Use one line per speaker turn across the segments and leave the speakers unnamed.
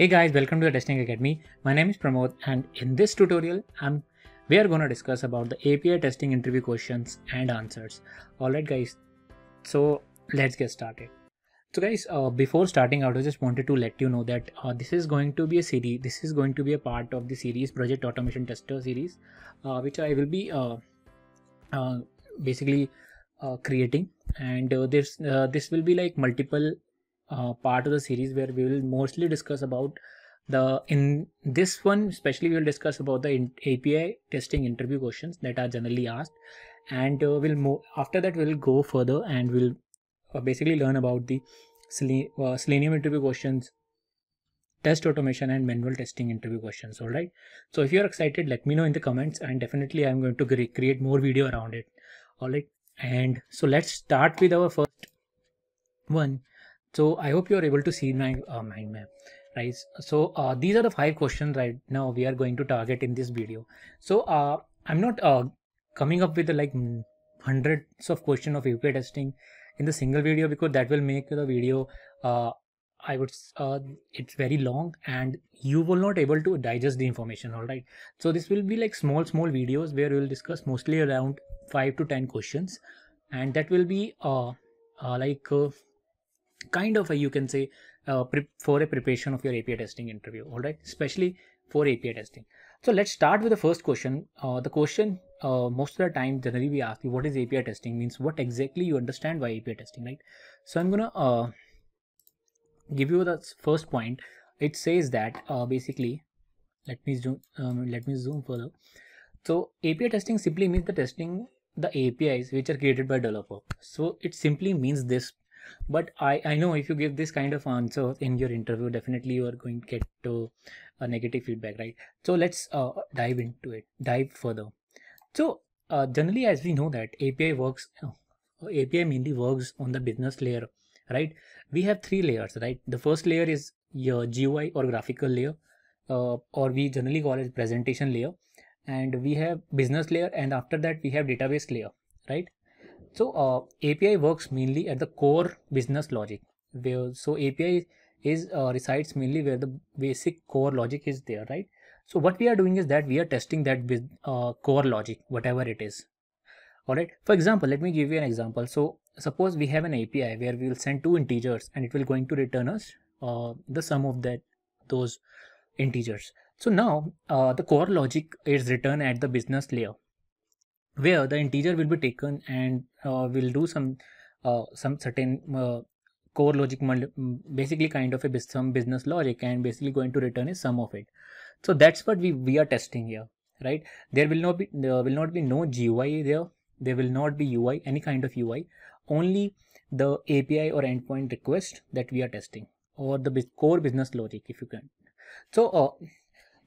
Hey guys, welcome to the Testing Academy. My name is Pramod and in this tutorial, I'm we are going to discuss about the API testing interview questions and answers. Alright guys, so let's get started. So guys, uh, before starting out, I just wanted to let you know that uh, this is going to be a series. This is going to be a part of the series Project Automation Tester series, uh, which I will be uh, uh, basically uh, creating. And this this will be like multiple uh, part of the series where we will mostly discuss about the in this one especially we will discuss about the api testing interview questions that are generally asked. And uh, we'll move after that we'll go further and we'll uh, basically learn about the uh, selenium interview questions test automation and manual testing interview questions all right so if you're excited let me know in the comments and definitely i'm going to create more video around it all right and so let's start with our first one so I hope you're able to see my uh, mind map, right? So uh, these are the five questions right now we are going to target in this video. So uh, I'm not uh, coming up with the, like hundreds of question of API testing in the single video because that will make the video uh, I would uh, it's very long and you will not able to digest the information all right so this will be like small small videos where we will discuss mostly around 5 to 10 questions and that will be uh, uh like uh, kind of a you can say uh, for a preparation of your API testing interview all right? Especially for API testing. So let's start with the first question. Uh, the question uh, most of the time generally we ask you what is API testing? Means what exactly you understand by API testing right? So I'm gonna uh, give you the first point. It says that uh, basically let me zoom um, let me zoom further. So API testing simply means the testing the APIs which are created by developer. So it simply means this but i i know if you give this kind of answer in your interview definitely you are going to get to a negative feedback right? So let's uh, dive into it dive further. So uh, generally as we know that api works uh, api mainly works on the business layer right? We have three layers right? The first layer is your gui or graphical layer uh, or we generally call it presentation layer. And we have business layer and after that we have database layer right so uh, API works mainly at the core business logic. Where, so API is uh, resides mainly where the basic core logic is there, right? So what we are doing is that we are testing that with uh, core logic, whatever it is. All right. For example, let me give you an example. So suppose we have an API where we will send two integers and it will going to return us uh, the sum of that those integers. So now uh, the core logic is written at the business layer where the integer will be taken and uh, will do some uh, some certain uh, core logic basically kind of a some business logic and basically going to return a sum of it. So that's what we we are testing here right? There will not be there will not be no gui there. There will not be ui any kind of ui only the api or endpoint request that we are testing or the core business logic if you can. So uh,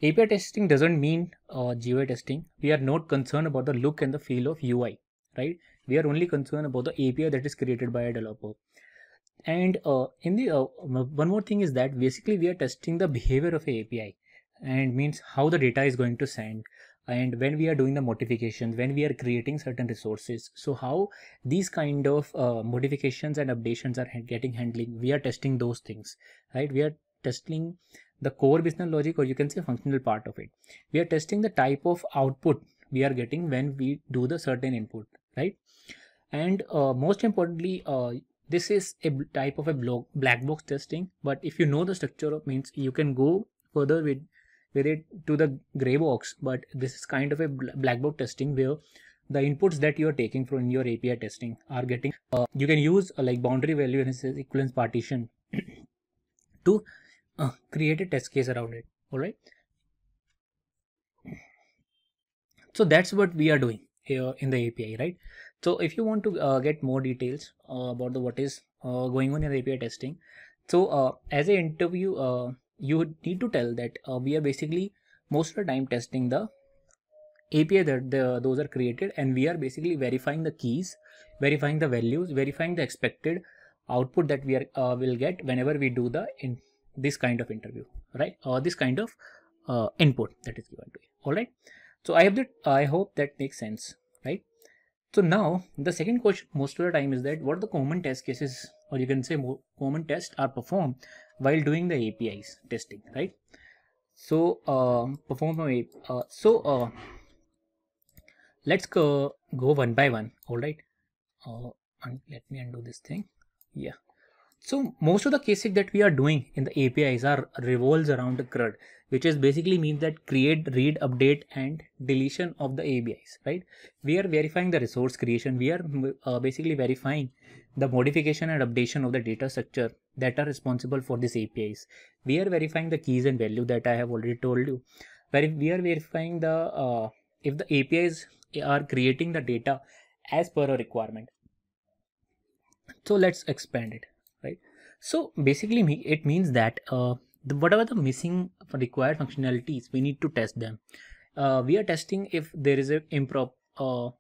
API testing doesn't mean uh, GUI testing. We are not concerned about the look and the feel of UI, right? We are only concerned about the API that is created by a developer. And uh, in the uh, one more thing is that basically we are testing the behavior of a API and means how the data is going to send and when we are doing the modifications when we are creating certain resources so how these kind of uh, modifications and updations are getting handling we are testing those things right we are testing the core business logic or you can say functional part of it. We are testing the type of output we are getting when we do the certain input, right? And uh, most importantly, uh, this is a type of a black box testing. But if you know the structure of means you can go further with with it to the gray box. But this is kind of a black box testing where the inputs that you are taking from your API testing are getting. Uh, you can use uh, like boundary value and equivalence partition to uh, create a test case around it. All right so that's what we are doing here in the api right? So if you want to uh, get more details uh, about the what is uh, going on in the api testing so uh, as an interview uh, you need to tell that we are basically most of the time testing the api that the, those are created and we are basically verifying the keys verifying the values verifying the expected output that we are will get whenever we do the in this kind of interview right or this kind of uh, input that is given to you all right so i have that i hope that makes sense right so now the second question most of the time is that what the common test cases or you can say common tests are performed while doing the APIs testing, right? So uh, perform a uh, so uh, let's go go one by one. All right. Uh, let me undo this thing. Yeah. So most of the cases that we are doing in the APIs are revolves around the CRUD, which is basically means that create, read, update, and deletion of the APIs, right? We are verifying the resource creation. We are uh, basically verifying the modification and updation of the data structure that are responsible for these APIs. We are verifying the keys and value that I have already told you. Where we are verifying the uh, if the APIs are creating the data as per a requirement. So let's expand it? So basically, it means that uh, the, whatever the missing required functionalities, we need to test them. Uh, we are testing if there is a improper uh,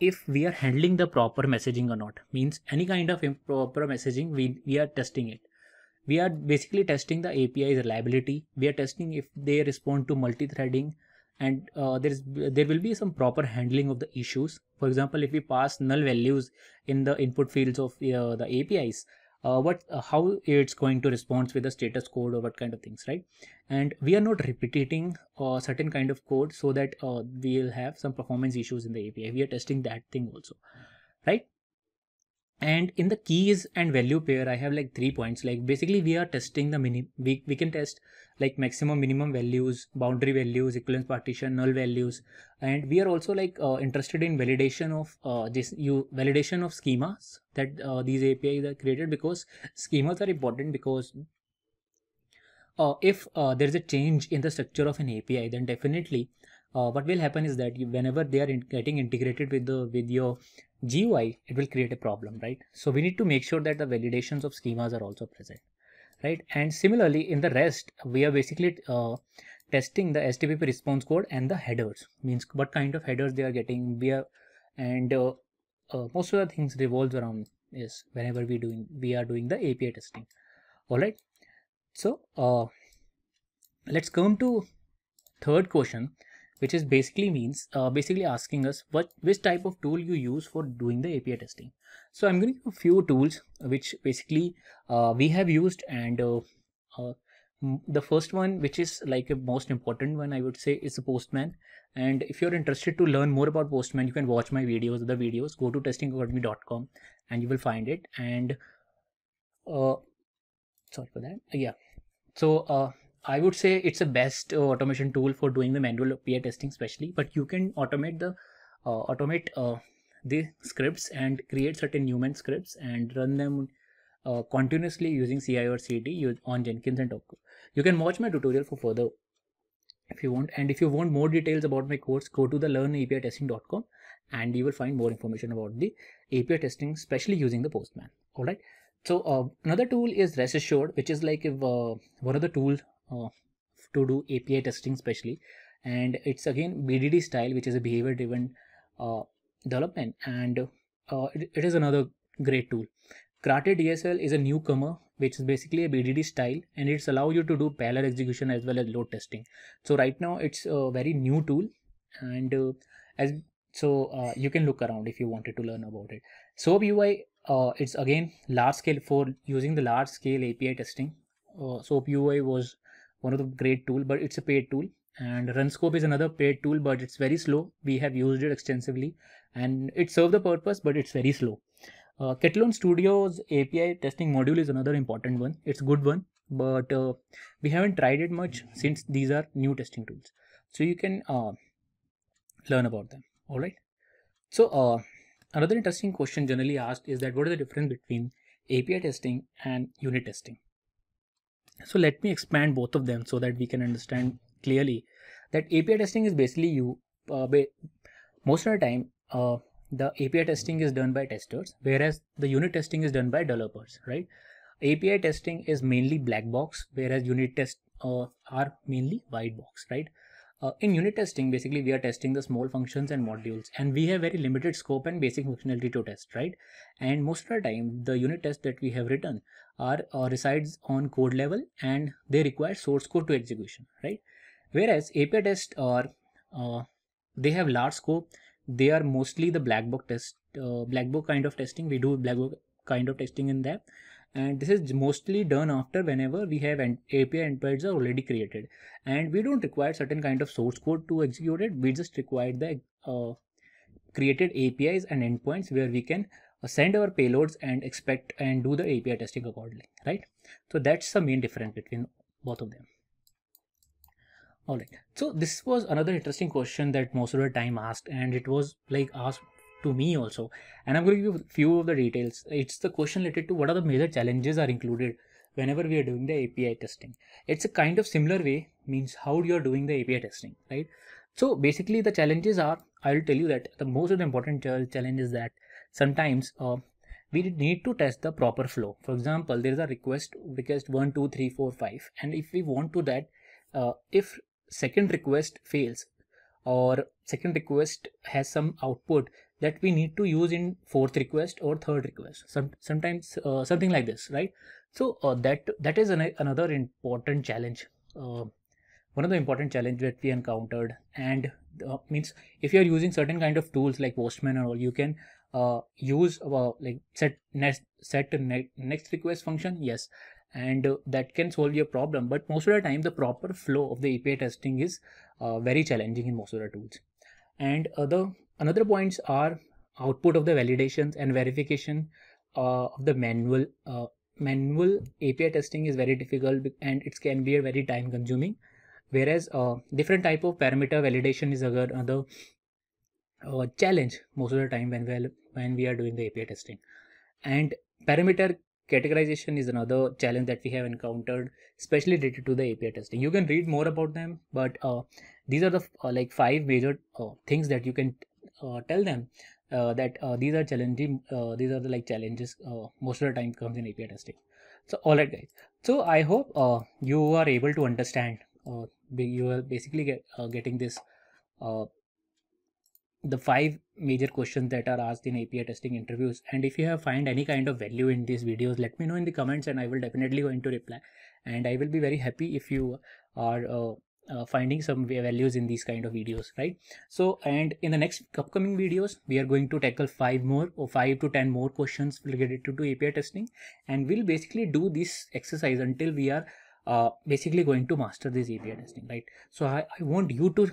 if we are handling the proper messaging or not. Means any kind of improper messaging we, we are testing it. We are basically testing the api's reliability. We are testing if they respond to multi-threading and uh, there is there will be some proper handling of the issues. For example if we pass null values in the input fields of uh, the apis uh, what uh, how it's going to respond with the status code or what kind of things right? And we are not repeating a certain kind of code so that uh, we'll have some performance issues in the api we are testing that thing also right and in the keys and value pair i have like three points. Like basically we are testing the mini we, we can test like maximum minimum values boundary values equivalence partition null values. And we are also like uh, interested in validation of uh, this you validation of schemas that uh, these apis are created because schemas are important because uh, if uh, there is a change in the structure of an api then definitely uh, what will happen is that you, whenever they are in getting integrated with the with your GUI, it will create a problem, right? So we need to make sure that the validations of schemas are also present, right? And similarly, in the rest, we are basically uh, testing the HTTP response code and the headers, means what kind of headers they are getting. We are, and uh, uh, most of the things revolves around is whenever we doing we are doing the API testing. All right. So uh, let's come to third question which is basically means uh, basically asking us what which type of tool you use for doing the API testing. So I'm going to give a few tools which basically uh, we have used and uh, uh the first one which is like a most important one I would say is a Postman. And if you're interested to learn more about Postman you can watch my videos the videos. Go to testingacademy.com and you will find it. And uh, sorry for that. Yeah. So uh, I would say it's a best uh, automation tool for doing the manual API testing, especially. But you can automate the uh, automate uh, the scripts and create certain Newman scripts and run them uh, continuously using CI or CD on Jenkins and Docker. You can watch my tutorial for further if you want. And if you want more details about my course, go to the learnapitesting.com and you will find more information about the API testing, especially using the Postman. All right. So uh, another tool is Rest Assured, which is like if, uh, one of the tools uh, to do API testing especially and it's again BDD style which is a behavior driven uh, development and uh, it, it is another great tool. Karate DSL is a newcomer which is basically a BDD style and it's allow you to do parallel execution as well as load testing. So right now it's a very new tool and uh, as so uh, you can look around if you wanted to learn about it. SOAP UI uh, it's again large scale for using the large scale API testing. Uh, SOAP UI was one of the great tool but it's a paid tool and runscope is another paid tool but it's very slow we have used it extensively and it serves the purpose but it's very slow uh, Studio's API testing module is another important one. It's good one, but uh, we haven't tried it much since these are new testing tools. So you can uh, learn about them. All right. So uh, another interesting question generally asked is that what is the difference between API testing and unit testing? So let me expand both of them so that we can understand clearly that API testing is basically you, uh, most of the time, uh, the API testing is done by testers, whereas the unit testing is done by developers, right? API testing is mainly black box, whereas unit tests uh, are mainly white box, right? Uh, in unit testing, basically we are testing the small functions and modules and we have very limited scope and basic functionality to test, right? And most of the time, the unit tests that we have written are uh, resides on code level and they require source code to execution, right? Whereas API tests are, uh, they have large scope. They are mostly the black box test, uh, black box kind of testing. We do black box kind of testing in that and this is mostly done after whenever we have an API endpoints are already created. And we don't require certain kind of source code to execute it. We just require the uh, created APIs and endpoints where we can send our payloads and expect and do the API testing accordingly right? So that's the main difference between both of them. All right. So this was another interesting question that most of the time asked and it was like asked to me also. And i'm going to give you a few of the details. It's the question related to what are the major challenges are included whenever we are doing the api testing. It's a kind of similar way means how you are doing the api testing right? So basically the challenges are i'll tell you that the most of the important challenge is that sometimes uh, we need to test the proper flow. For example there is a request request 1 2 3 4 5 and if we want to that uh, if second request fails or second request has some output that we need to use in fourth request or third request. Some sometimes uh, something like this right? So uh, that that is an, another important challenge. Uh, one of the important challenge that we encountered and uh, means if you are using certain kind of tools like postman or all you can uh, use uh, like set next set ne- next request function yes and that can solve your problem. But most of the time the proper flow of the api testing is very challenging in most of the tools. And other Another points are output of the validations and verification uh, of the manual. Uh, manual API testing is very difficult and it can be a very time consuming. Whereas uh, different type of parameter validation is another uh, challenge most of the time when we, when we are doing the API testing. And parameter categorization is another challenge that we have encountered especially related to the api testing you can read more about them but uh, these are the uh, like five major uh, things that you can Uh, tell them uh, that uh, these are challenging uh, these are the like challenges uh, most of the time comes in api testing so all right guys so i hope you are able to understand you are basically get, getting this the five major questions that are asked in API testing interviews. And if you have find any kind of value in these videos, let me know in the comments and I will definitely going to reply. And I will be very happy if you are uh, uh, finding some values in these kind of videos right? So and in the next upcoming videos we are going to tackle five more or five to ten more questions related to, to api testing. And we'll basically do this exercise until we are uh, basically going to master this api testing right? So i, I want you to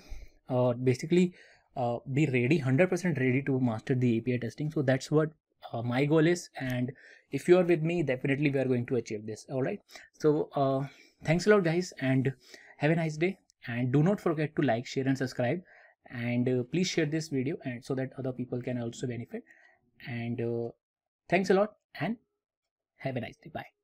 uh, basically uh, be ready 100% ready to master the api testing. So that's what uh, my goal is. And if you are with me definitely we are going to achieve this. All right? So uh, thanks a lot guys. And have a nice day and do not forget to like share and subscribe. And uh, please share this video and so that other people can also benefit. And uh, thanks a lot and have a nice day. Bye